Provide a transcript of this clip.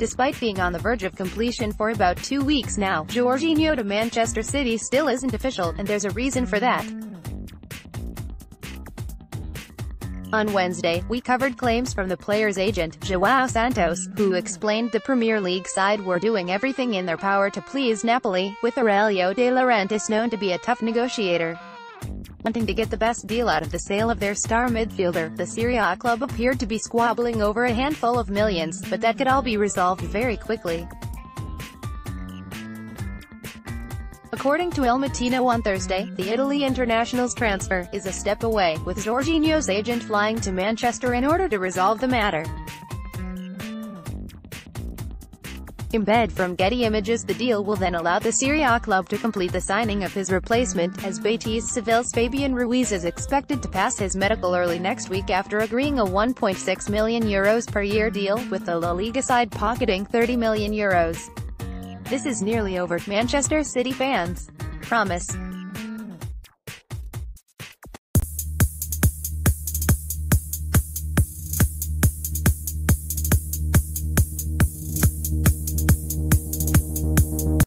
Despite being on the verge of completion for about two weeks now, Jorginho to Manchester City still isn't official, and there's a reason for that. On Wednesday, we covered claims from the player's agent, João Santos, who explained the Premier League side were doing everything in their power to please Napoli, with Aurelio De Laurentiis known to be a tough negotiator. Wanting to get the best deal out of the sale of their star midfielder, the Serie A club appeared to be squabbling over a handful of millions, but that could all be resolved very quickly. According to Il Mattino on Thursday, the Italy international's transfer is a step away, with Jorginho's agent flying to Manchester in order to resolve the matter. Embed from Getty Images The deal will then allow the Serie A club to complete the signing of his replacement, as Betis Seville's Fabian Ruiz is expected to pass his medical early next week after agreeing a 1.6 million euros per year deal, with the La Liga side pocketing 30 million euros. This is nearly over, Manchester City fans. Promise.